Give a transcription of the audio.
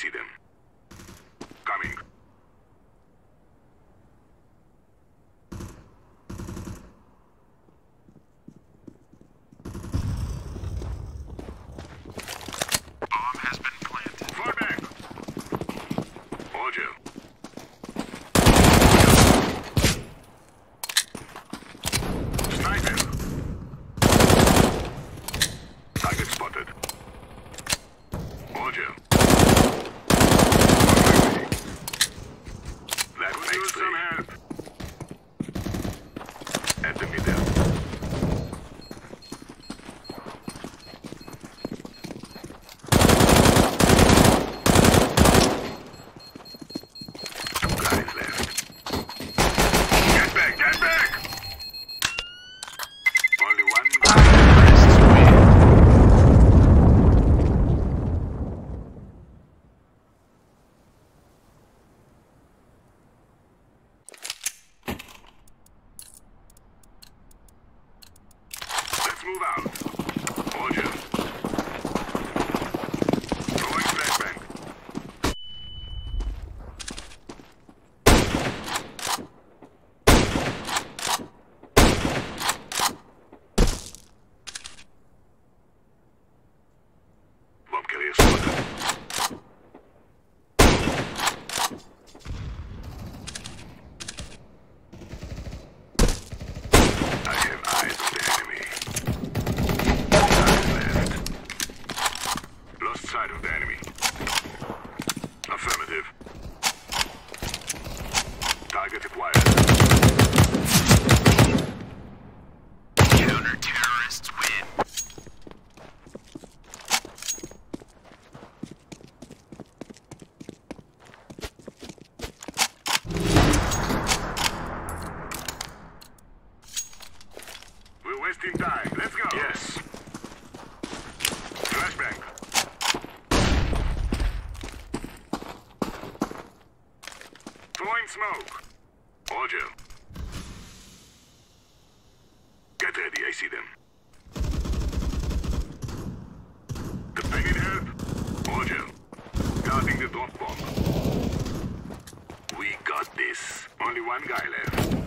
Get ready, I see them. Coming. Bomb has been planted. Fall back. Hold. Sniper. Target spotted. Hold you. That would use some help. Enemy there. Two guys left. Get back! Get back! Only one guy. Let's move out. Target acquired. Counter-terrorists win. We're wasting time. Let's go. Yes. Flashbang. Throwing smoke. You. Get ready. I see them. Companion help. Hold you. Guarding the drop bomb. We got this. Only one guy left.